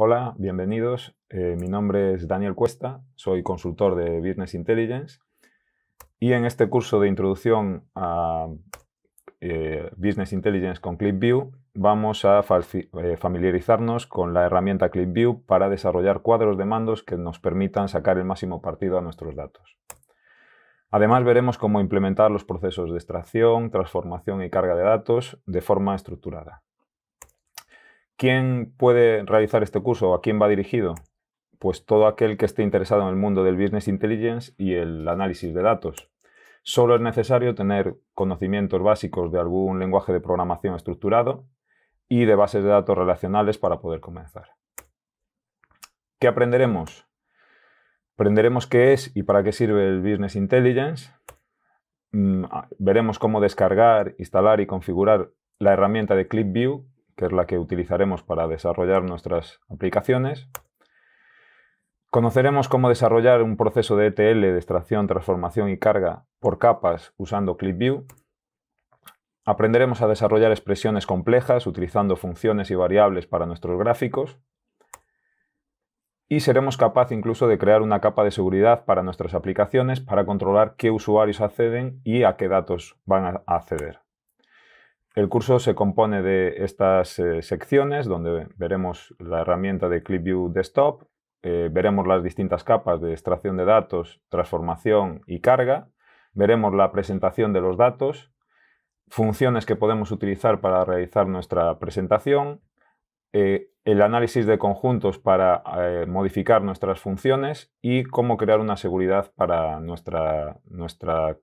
Hola, bienvenidos. Eh, mi nombre es Daniel Cuesta, soy consultor de Business Intelligence y en este curso de introducción a eh, Business Intelligence con ClipView vamos a eh, familiarizarnos con la herramienta ClipView para desarrollar cuadros de mandos que nos permitan sacar el máximo partido a nuestros datos. Además veremos cómo implementar los procesos de extracción, transformación y carga de datos de forma estructurada. ¿Quién puede realizar este curso? ¿A quién va dirigido? Pues todo aquel que esté interesado en el mundo del Business Intelligence y el análisis de datos. Solo es necesario tener conocimientos básicos de algún lenguaje de programación estructurado y de bases de datos relacionales para poder comenzar. ¿Qué aprenderemos? Aprenderemos qué es y para qué sirve el Business Intelligence. Mm, veremos cómo descargar, instalar y configurar la herramienta de ClipView que es la que utilizaremos para desarrollar nuestras aplicaciones. Conoceremos cómo desarrollar un proceso de ETL de extracción, transformación y carga por capas usando ClipView. Aprenderemos a desarrollar expresiones complejas utilizando funciones y variables para nuestros gráficos. Y seremos capaces incluso de crear una capa de seguridad para nuestras aplicaciones para controlar qué usuarios acceden y a qué datos van a acceder. El curso se compone de estas eh, secciones donde veremos la herramienta de ClipView Desktop, eh, veremos las distintas capas de extracción de datos, transformación y carga, veremos la presentación de los datos, funciones que podemos utilizar para realizar nuestra presentación, eh, el análisis de conjuntos para modificar nuestras funciones y cómo crear una seguridad para nuestra, nuestra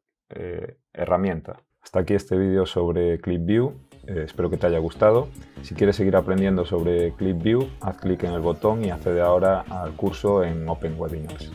herramienta. Hasta aquí este vídeo sobre ClipView, eh, espero que te haya gustado. Si quieres seguir aprendiendo sobre ClipView, haz clic en el botón y accede ahora al curso en Open Webinars.